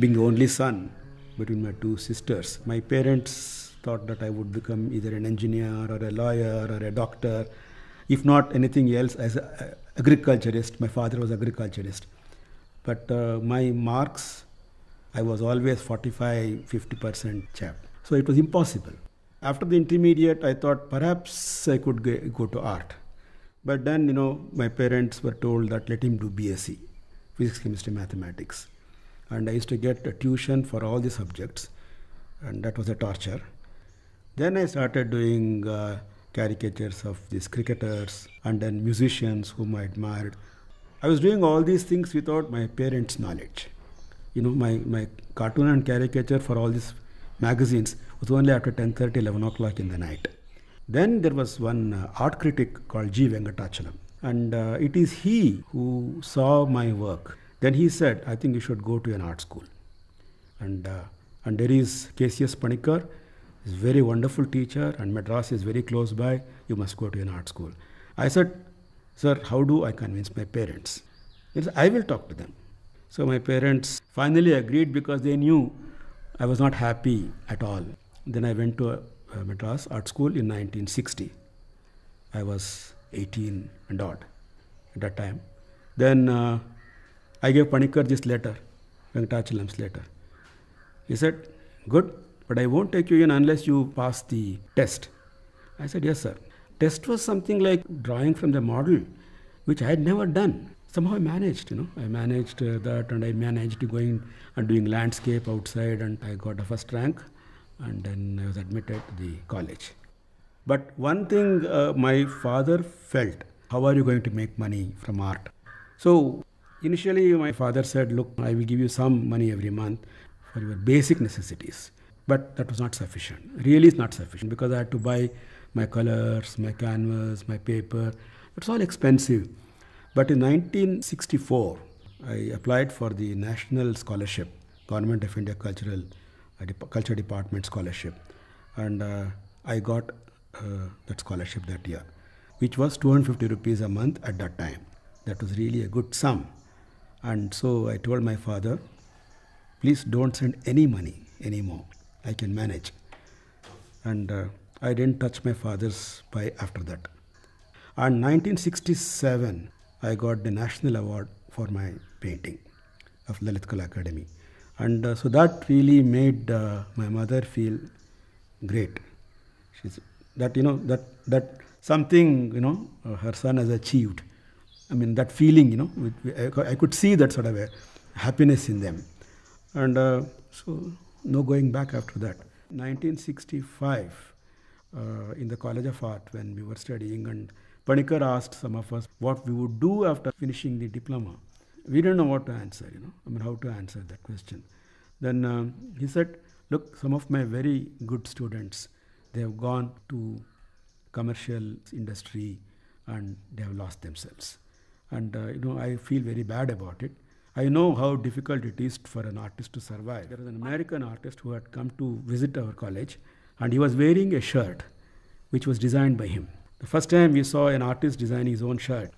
Being the only son between my two sisters, my parents thought that I would become either an engineer or a lawyer or a doctor, if not anything else, as an agriculturist. My father was agriculturist. But uh, my marks, I was always 45 50% chap. So it was impossible. After the intermediate, I thought perhaps I could go, go to art. But then, you know, my parents were told that let him do BSc, physics, chemistry, mathematics. And I used to get a tuition for all the subjects, and that was a torture. Then I started doing uh, caricatures of these cricketers and then musicians whom I admired. I was doing all these things without my parents' knowledge. You know, my, my cartoon and caricature for all these magazines was only after 10.30, 11 o'clock in the night. Then there was one uh, art critic called G. Venkatachalam. And uh, it is he who saw my work. Then he said, I think you should go to an art school. And, uh, and there is KCS Paniker, is very wonderful teacher, and Madras is very close by. You must go to an art school. I said, Sir, how do I convince my parents? He said, I will talk to them. So my parents finally agreed because they knew I was not happy at all. Then I went to uh, Madras Art School in 1960. I was 18 and odd at that time. Then uh, I gave Paniker this letter, Venkatachalam's letter. He said, Good, but I won't take you in unless you pass the test. I said, Yes, sir. Test was something like drawing from the model, which I had never done. Somehow I managed, you know, I managed uh, that and I managed to going and doing landscape outside and I got a first rank and then I was admitted to the college. But one thing uh, my father felt, how are you going to make money from art? So initially my father said, look, I will give you some money every month for your basic necessities. But that was not sufficient. Really, it's not sufficient because I had to buy my colors, my canvas, my paper. It's all expensive. But in 1964, I applied for the National Scholarship, Government of India Cultural uh, Culture Department Scholarship, and uh, I got that scholarship that year, which was 250 rupees a month at that time. That was really a good sum. And so I told my father, please don't send any money anymore. I can manage. And uh, I didn't touch my father's pie after that. And 1967, I got the national award for my painting of Lalit Kala Academy. And uh, so that really made uh, my mother feel great. She's that you know that that something you know uh, her son has achieved. I mean that feeling you know I could see that sort of a happiness in them, and uh, so no going back after that. 1965, uh, in the College of Art when we were studying, and Paniker asked some of us what we would do after finishing the diploma. We didn't know what to answer, you know, I mean, how to answer that question. Then um, he said, Look, some of my very good students, they have gone to commercial industry and they have lost themselves. And, uh, you know, I feel very bad about it. I know how difficult it is for an artist to survive. There was an American artist who had come to visit our college and he was wearing a shirt which was designed by him. The first time we saw an artist design his own shirt,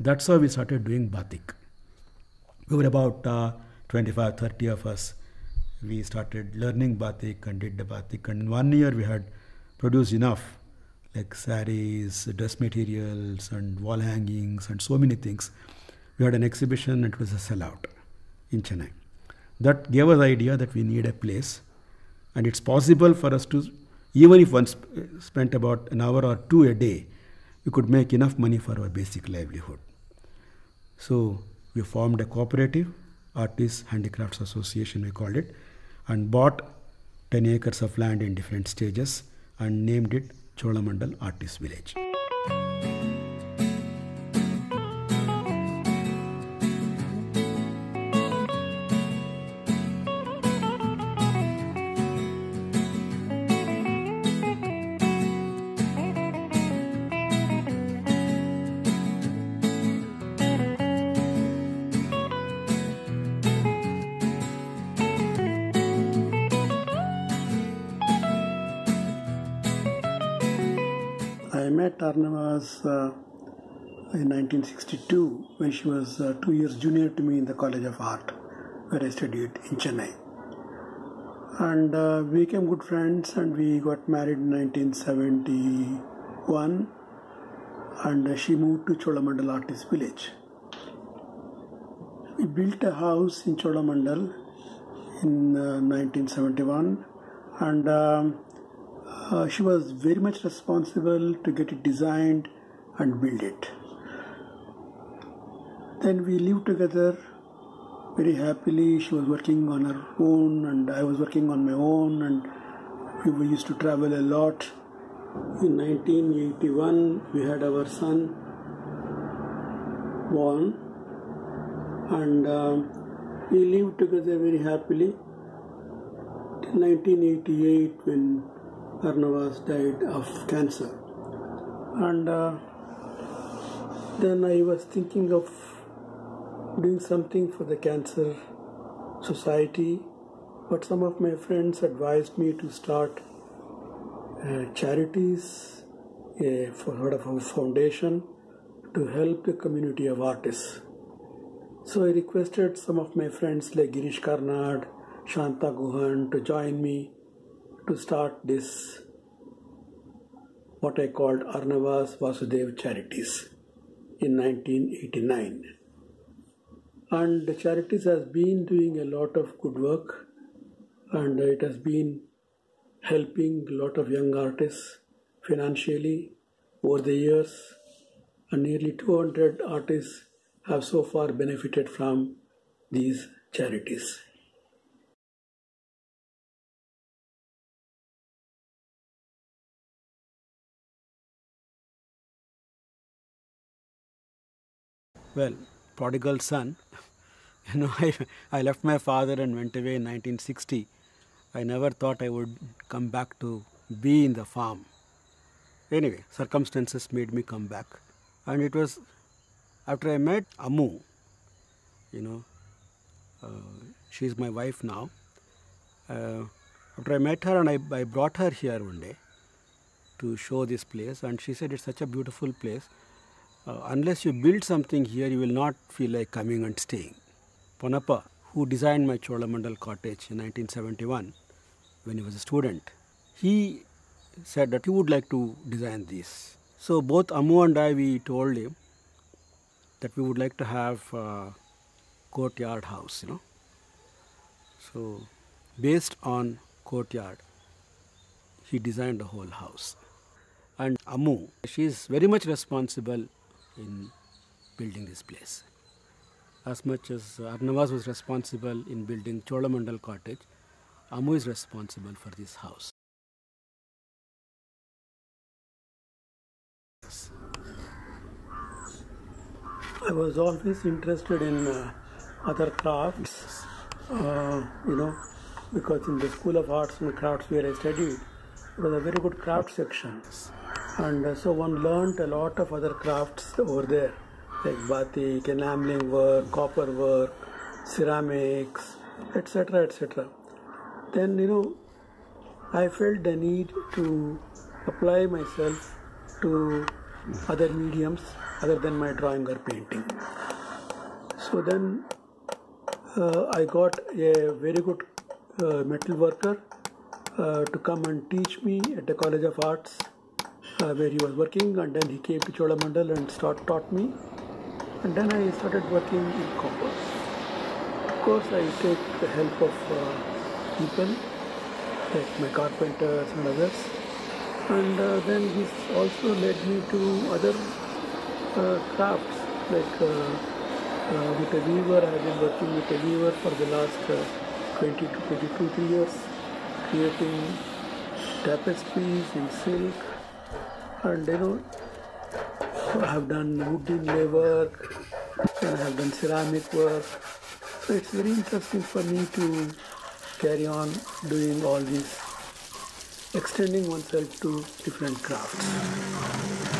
that's how we started doing batik. We were about uh, 25, 30 of us. We started learning batik and did the batik. And in one year we had produced enough, like saris, dress materials, and wall hangings, and so many things. We had an exhibition, and it was a sellout in Chennai. That gave us the idea that we need a place, and it's possible for us to, even if one sp- spent about an hour or two a day, we could make enough money for our basic livelihood. So we formed a cooperative, Artists Handicrafts Association, we called it, and bought 10 acres of land in different stages and named it Cholamandal Artist Village. Met Arnawaz uh, in 1962 when she was uh, two years junior to me in the College of Art. where I studied in Chennai. And uh, we became good friends and we got married in 1971 and uh, she moved to Cholamandal Artist Village. We built a house in Cholamandal in uh, 1971 and um, uh, she was very much responsible to get it designed and build it. Then we lived together very happily. She was working on her own, and I was working on my own, and we used to travel a lot. In 1981, we had our son born, and um, we lived together very happily till 1988 when Arnawaz died of cancer. And uh, then I was thinking of doing something for the cancer society, but some of my friends advised me to start uh, charities uh, for sort of a foundation to help the community of artists. So I requested some of my friends like Girish Karnad, Shanta Guhan to join me to start this what I called Arnawaz Vasudev Charities in 1989 and the charities has been doing a lot of good work and it has been helping a lot of young artists financially over the years and nearly 200 artists have so far benefited from these charities Well, prodigal son. You know, I, I left my father and went away in 1960. I never thought I would come back to be in the farm. Anyway, circumstances made me come back. And it was after I met Amu, you know, uh, she's my wife now. Uh, after I met her and I, I brought her here one day to show this place, and she said it's such a beautiful place. Uh, unless you build something here, you will not feel like coming and staying. Ponappa, who designed my Cholamandal cottage in 1971 when he was a student, he said that he would like to design this. So both Amu and I, we told him that we would like to have a courtyard house, you know. So based on courtyard, he designed the whole house. And Amu, she is very much responsible in building this place. As much as Arnawaz was responsible in building Cholamandal cottage, Amu is responsible for this house. I was always interested in uh, other crafts, uh, you know, because in the School of Arts and Crafts where I studied, it was a very good craft section. And uh, so one learned a lot of other crafts over there, like batik, enameling work, copper work, ceramics, etc., etc. Then, you know, I felt the need to apply myself to other mediums other than my drawing or painting. So then uh, I got a very good uh, metal worker uh, to come and teach me at the College of Arts uh, where he was working and then he came to Cholamandal and start, taught me. And then I started working in copper. Of course I take the help of uh, people like my carpenters and others. And uh, then this also led me to other uh, crafts like uh, uh, with a weaver. I have been working with a weaver for the last uh, 20 to 22 years creating tapestries in silk and you know I have done wood inlay work and I have done ceramic work. So it's very interesting for me to carry on doing all these extending oneself to different crafts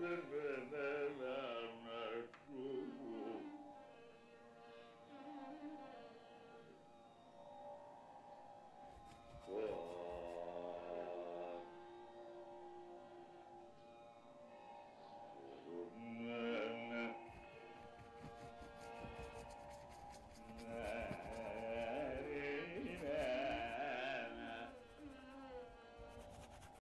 good, good, good.